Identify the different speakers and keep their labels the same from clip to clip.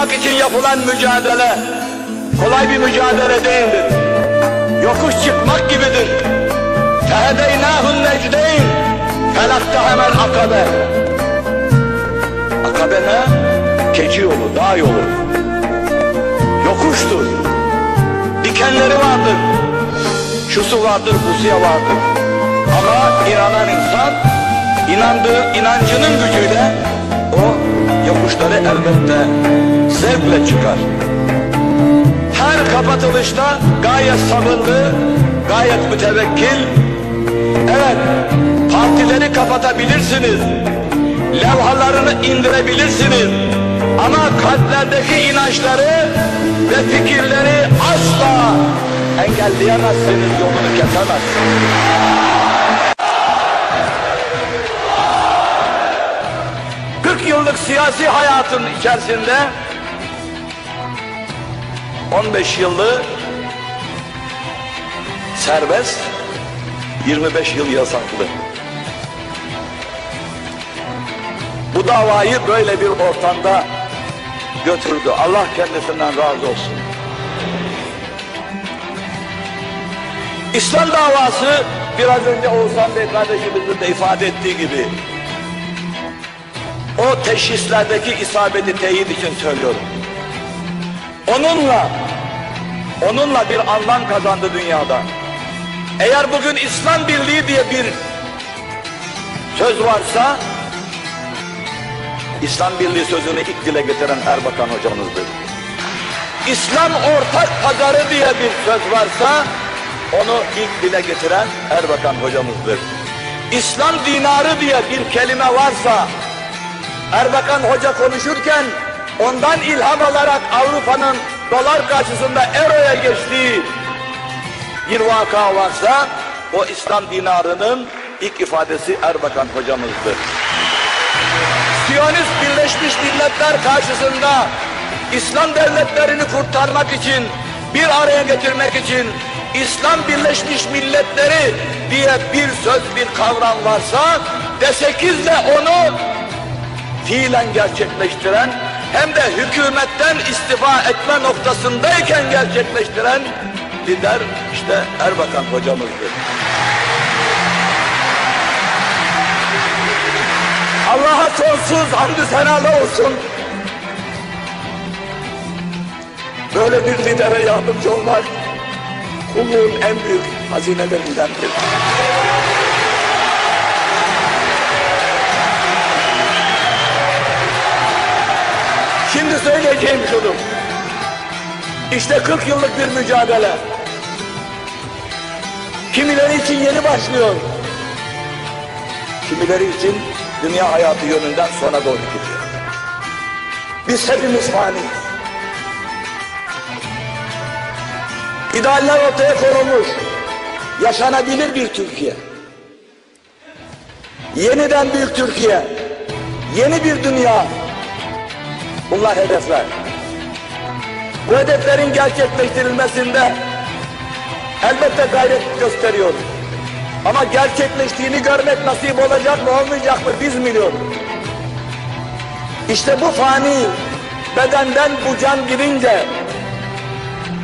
Speaker 1: kurtarmak için yapılan mücadele kolay bir mücadele değildir. Yokuş çıkmak gibidir. Fehedeynâhun necdeyn felakta hemen akabe. Akabe ne? Keçi yolu, dağ yolu. Yokuştur. Dikenleri vardır. Şusu vardır, busuya vardır. Ama inanan insan inandığı inancının gücüyle o yokuşları elbette zevkle çıkar. Her kapatılışta gayet sabırlı, gayet mütevekkil. Evet, partileri kapatabilirsiniz. Levhalarını indirebilirsiniz. Ama kalplerdeki inançları ve fikirleri asla engelleyemezsiniz, yolunu kesemezsiniz. Kırk yıllık siyasi hayatın içerisinde 15 yılı serbest, 25 yıl yasaklı. Bu davayı böyle bir ortamda götürdü. Allah kendisinden razı olsun. İslam davası biraz önce Oğuzhan Bey kardeşimizin de ifade ettiği gibi o teşhislerdeki isabeti teyit için söylüyorum. Onunla onunla bir anlam kazandı dünyada. Eğer bugün İslam Birliği diye bir söz varsa İslam Birliği sözünü ilk dile getiren Erbakan hocamızdır. İslam ortak pazarı diye bir söz varsa onu ilk dile getiren Erbakan hocamızdır. İslam dinarı diye bir kelime varsa Erbakan Hoca konuşurken ondan ilham alarak Avrupa'nın dolar karşısında euroya geçtiği bir vaka varsa o İslam dinarının ilk ifadesi Erbakan hocamızdır. Siyonist Birleşmiş Milletler karşısında İslam devletlerini kurtarmak için bir araya getirmek için İslam Birleşmiş Milletleri diye bir söz bir kavram varsa D8'le onu fiilen gerçekleştiren hem de hükümetten istifa etme noktasındayken gerçekleştiren lider işte Erbakan hocamızdır. Allah'a sonsuz hamdü senalar olsun. Böyle bir lidere yardımcı olmak kulluğun en büyük hazinelerindendir. Şimdi söyleyeceğim şunu. İşte 40 yıllık bir mücadele. Kimileri için yeni başlıyor. Kimileri için dünya hayatı yönünden sona doğru gidiyor. Biz hepimiz faniyiz. İdealler ortaya konulmuş. Yaşanabilir bir Türkiye. Yeniden büyük Türkiye. Yeni bir dünya. Bunlar hedefler. Bu hedeflerin gerçekleştirilmesinde elbette gayret gösteriyoruz. Ama gerçekleştiğini görmek nasip olacak mı olmayacak mı biz biliyoruz. İşte bu fani bedenden bu can girince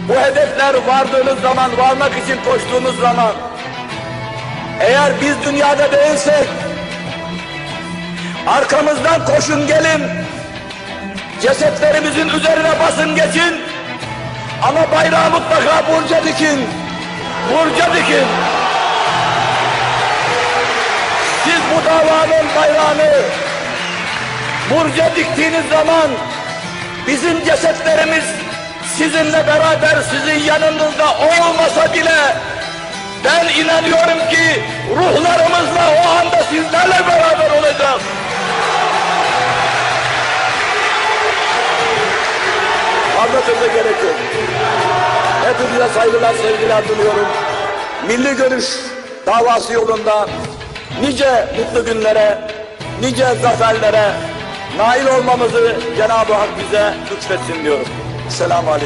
Speaker 1: bu hedefler vardığınız zaman, varmak için koştuğunuz zaman eğer biz dünyada değilsek arkamızdan koşun gelin cesetlerimizin üzerine basın geçin. Ama bayrağı mutlaka burca dikin. Burca dikin. Siz bu davanın bayrağını burca diktiğiniz zaman bizim cesetlerimiz sizinle beraber sizin yanınızda olmasa bile ben inanıyorum ki ruhlarımızla o anda sizlerle beraber olacağız. Söze gerek yok. Hepinize saygılar, sevgiler diliyorum. Milli görüş davası yolunda nice mutlu günlere, nice zaferlere nail olmamızı Cenab-ı Hak bize lütfetsin diyorum. Selamun Aleyküm.